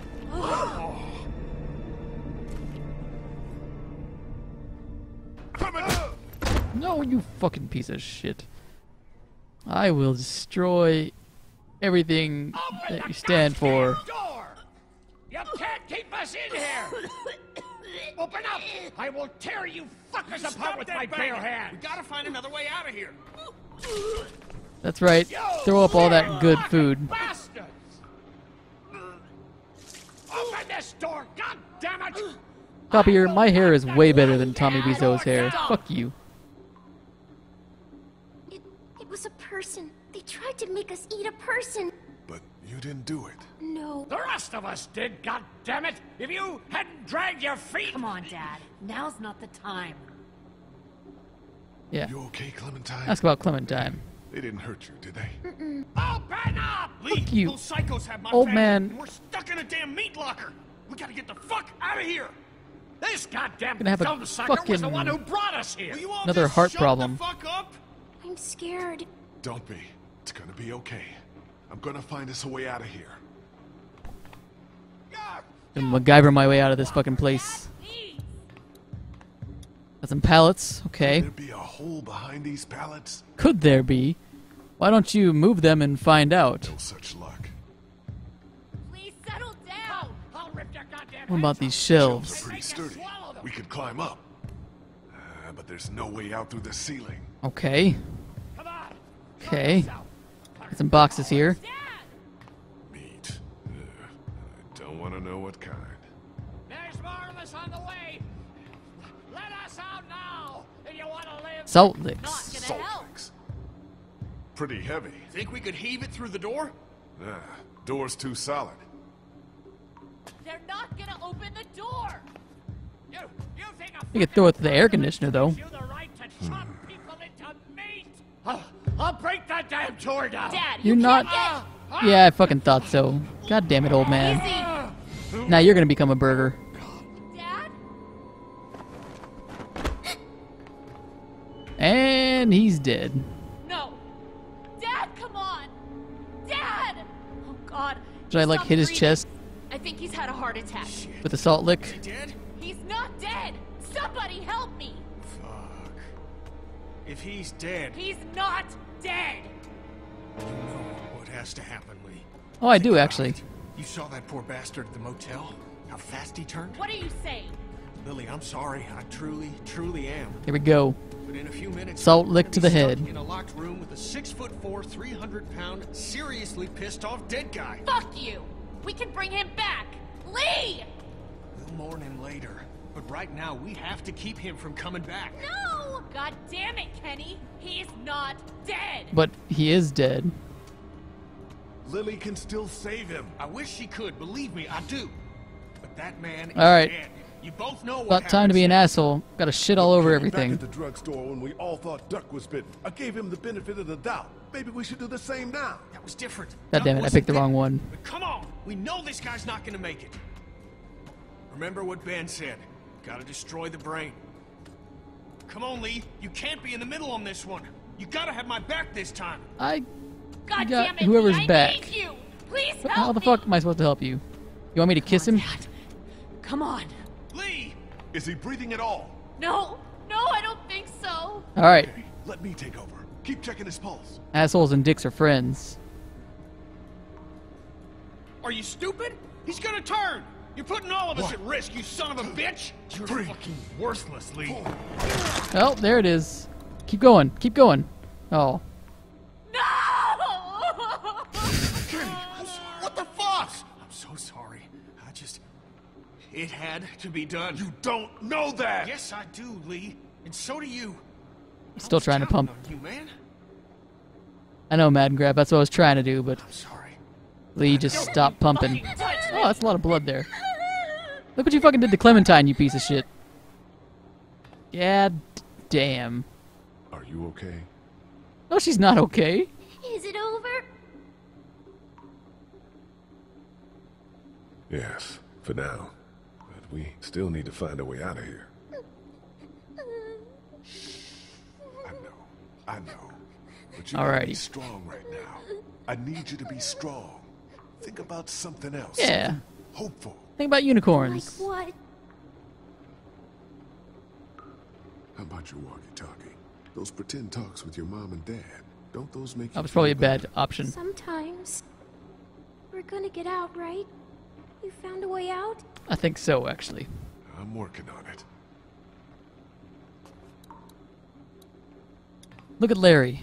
No, you fucking piece of shit. I will destroy everything that you stand for. Door! You can't keep us in here! [coughs] Open up! I will tear you fuckers apart with that my bare banging. hands! We gotta find another way out of here. That's right. Throw up all that good food. Bastards! Open this door! God damn it! Copier, my hair is way better than Tommy Wiseau's hair. Fuck you. It, it was a person. They tried to make us eat a person. But you didn't do it. No. The rest of us did, God damn it! If you hadn't dragged your feet. Come on, Dad. Now's not the time. Yeah. You okay, Clementine? Ask about Clementine. They didn't hurt you, did they? Open oh, up! Lee, Fuck you. those psychos have my Old family, man. we're stuck in a damn meat locker. We gotta get the fuck out of here. This goddamn Gonna have a film sucker was the one who brought us here. Will you all Another just heart shut problem. The fuck up? I'm scared. Don't be. It's gonna be okay. I'm gonna find us a way out of here. Gonna MacGyver my way out of this fucking place. Got some pallets. Okay. There be a hole behind these pallets? Could there be? Why don't you move them and find out? No such luck. Please settle down! I'll rip your goddamn What about these Shelves shelves? are pretty sturdy. We could climb up. Uh, but there's no way out through the ceiling. Okay. Okay. Got some boxes here. Meat. Uh, I don't want to know what kind. There's more of us on the way. Let us out now if you want to live. Salt licks. Salt licks. Pretty heavy. Think we could heave it through the door? Nah, door's too solid. They're not gonna open the door! You, you think a You could throw it to the air conditioner though. you I'll, I'll break that damn door down. Dad, You're you not. can't Yeah, I fucking thought so. God damn it, old man. Easy! Now you're gonna become a burger. Dad? And he's dead. No! Dad, come on! Dad! Oh, God. Should I like Stop hit his chest I think he's had a heart attack. with a salt lick? He Dead? He's not dead! Somebody help me! Fuck. If he's dead, He's not dead! you know what has to happen, Lee. Oh, I do actually. You saw that poor bastard at the motel? How fast he turned? What are you saying? Lilly, I'm sorry. I truly, truly am. Here we go. But in a few minutes, Salt I'm lick gonna the head. In a locked room with a six foot four, three hundred pound, seriously pissed off dead guy. Fuck you! We can bring him back! Lee! We'll mourn him later. But right now, we have to keep him from coming back. No! God damn it, Kenny! He's not dead! But he is dead. Lilly can still save him. I wish she could. Believe me, I do. But that man is All right. dead. You both know what About time to be an asshole. Gotta shit all over everything. Back everything. at the drugstore when we all thought Duck was bitten. I gave him the benefit of the doubt. Maybe we should do the same now. That was different. God damn it, I picked the wrong one. But come on, we know this guy's not gonna make it. Remember what Ben said. Gotta destroy the brain. Come on, Lee. You can't be in the middle on this one. You gotta have my back this time. I God got damn it, whoever's Lee, I back. need you! Please help How the me. fuck am I supposed to help you? You want me to kiss him? Come on. Lee! Is he breathing at all? No, no, I don't think so. All right. Let me take over. Keep checking his pulse. Assholes and dicks are friends. Are you stupid? He's gonna turn! You're putting all of us at risk, you son of a bitch! You're fucking worthless, Lee. Oh, there it is. Keep going. Keep going. Oh. No! Kenny, What the fuck? I'm so sorry. I just... It had to be done. You don't know that! Yes, I do, Lee. And so do you. Still trying to pump. You, man. I know, Mad Grab. That's what I was trying to do, but. I'm sorry. Lee just stopped pumping. Oh, that's a lot of blood there. Look what you fucking did to Clementine, you piece of shit. Yeah, damn. Are you okay? No, she's not okay. Is it over? Yes, for now. But we still need to find a way out of here. I know. I know. But you gotta be strong right now. I need you to be strong. Think about something else. Yeah. Hopeful. Think about unicorns. What? How about your walkie-talkie? Those pretend talks with your mom and dad. Don't those make you That was probably a bad better? option. Sometimes. We're gonna get out, right? You found a way out? I think so, actually. I'm working on it. Look at Larry.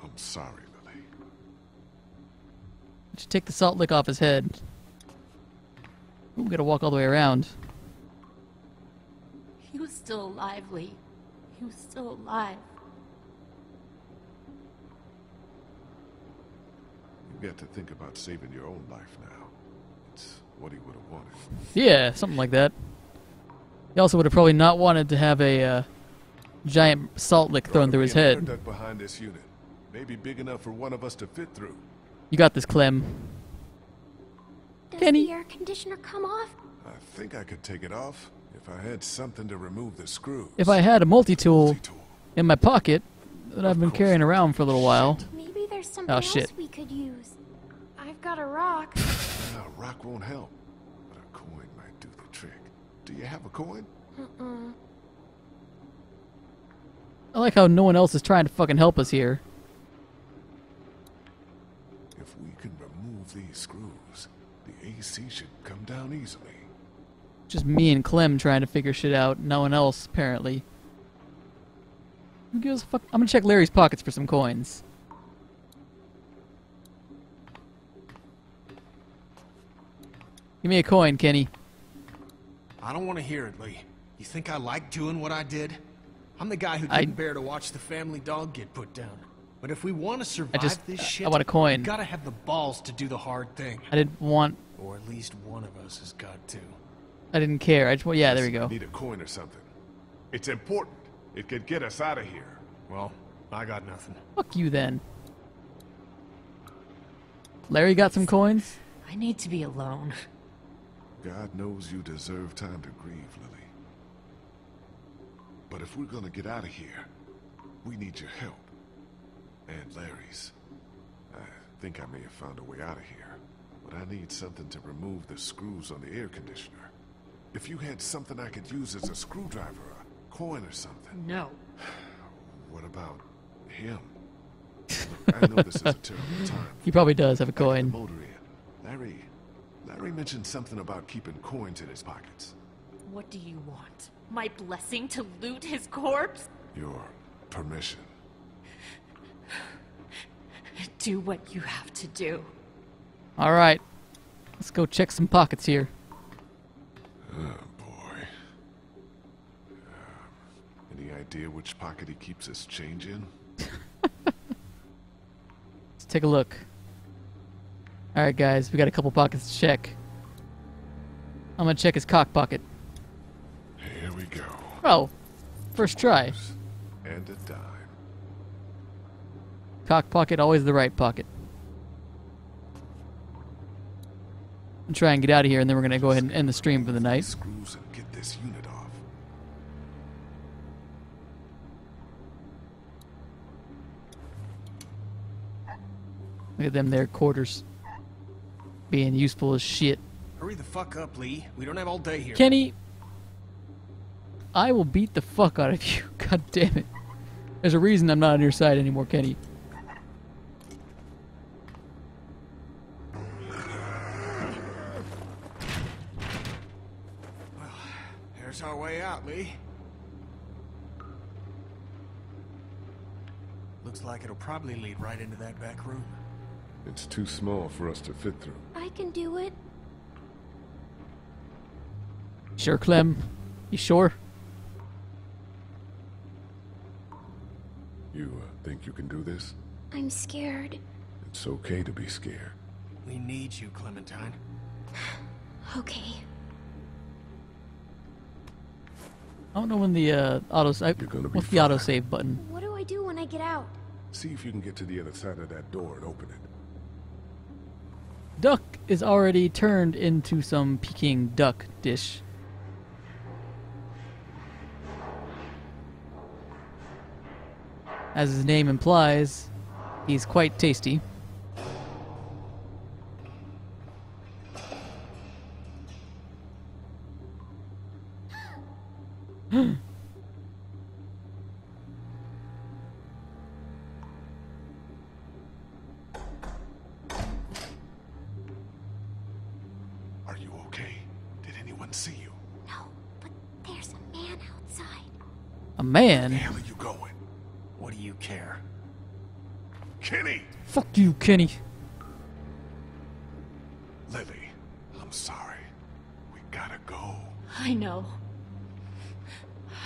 I'm sorry, Lilly. Just take the salt lick off his head. Ooh, we gotta walk all the way around. He was still alive, Lee. He was still alive. You got to think about saving your own life now. It's what he would have wanted. Yeah, something like that. He also would have probably not wanted to have a uh, giant salt lick thrown through his head. air behind this unit. Maybe big enough for one of us to fit through. You got this, Clem. Does Kenny. the air conditioner come off? I think I could take it off if I had something to remove the screws. If I had a multi-tool in my pocket that I've been carrying around for a little while. Maybe there's something Oh, shit. else we could use. I've got a rock. [sighs] A rock won't help, but a coin might do the trick. Do you have a coin? Uh-uh. I like how no one else is trying to fucking help us here. If we can remove these screws, the AC should come down easily. Just me and Clem trying to figure shit out. No one else, apparently. Who gives a fuck? I'm gonna check Larry's pockets for some coins. Give me a coin, Kenny. I don't want to hear it, Lee. You think I like doing what I did? I'm the guy who I- couldn't bear to watch the family dog get put down. But if we want to survive I just- this shit, I shit, want a coin. we gotta have the balls to do the hard thing. I didn't want. Or at least one of us has got to. I didn't care. I just. Well, yeah, there we go. I need a coin or something. It's important. It could get us out of here. Well, I got nothing. Fuck you then. Larry got some coins. I need to be alone. God knows you deserve time to grieve, Lilly. But if we're gonna get out of here, we need your help. And Larry's. I think I may have found a way out of here. But I need something to remove the screws on the air conditioner. If you had something I could use as a screwdriver, a coin or something. No. [sighs] What about him? Look, I know this is a terrible [laughs] time. He probably does have a coin. Motor in. Larry. Larry mentioned something about keeping coins in his pockets. What do you want? My blessing to loot his corpse? Your permission. Do what you have to do. All right. Let's go check some pockets here. Oh, boy. Uh, any idea which pocket he keeps his change in? [laughs] Let's take a look. All right, guys, we got a couple pockets to check. I'm gonna check his cock pocket. Here we go. Oh, first try. And a dime. Cock pocket, always the right pocket. And try and get out of here, and then we're gonna go ahead and end the stream for the night. Screws and get this unit off. Look at them there quarters. Being useful as shit. Hurry the fuck up, Lee. We don't have all day here. Kenny, I will beat the fuck out of you. [laughs] God damn it. There's a reason I'm not on your side anymore, Kenny. There's our way out, Lee. Looks like it'll probably lead right into that back room. It's too small for us to fit through. I can do it. Sure, Clem? You sure? You uh, think you can do this? I'm scared. It's okay to be scared. We need you, Clementine. [sighs] Okay. I don't know when the uh, auto. I, gonna be what's the auto save button? What do I do when I get out? See if you can get to the other side of that door and open it. Duck is already turned into some Peking duck dish. As his name implies, he's quite tasty. Kenny. Lilly, I'm sorry. We gotta go. I know.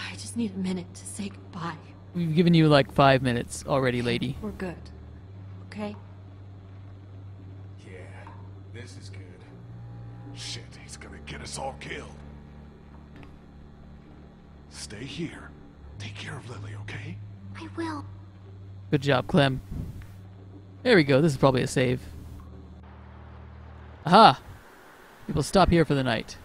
I just need a minute to say goodbye. We've given you like five minutes already, lady. We're good. Okay? Yeah, this is good. Shit, he's gonna get us all killed. Stay here. Take care of Lilly, okay? I will. Good job, Clem. There we go. This is probably a save. Aha! People stop here for the night.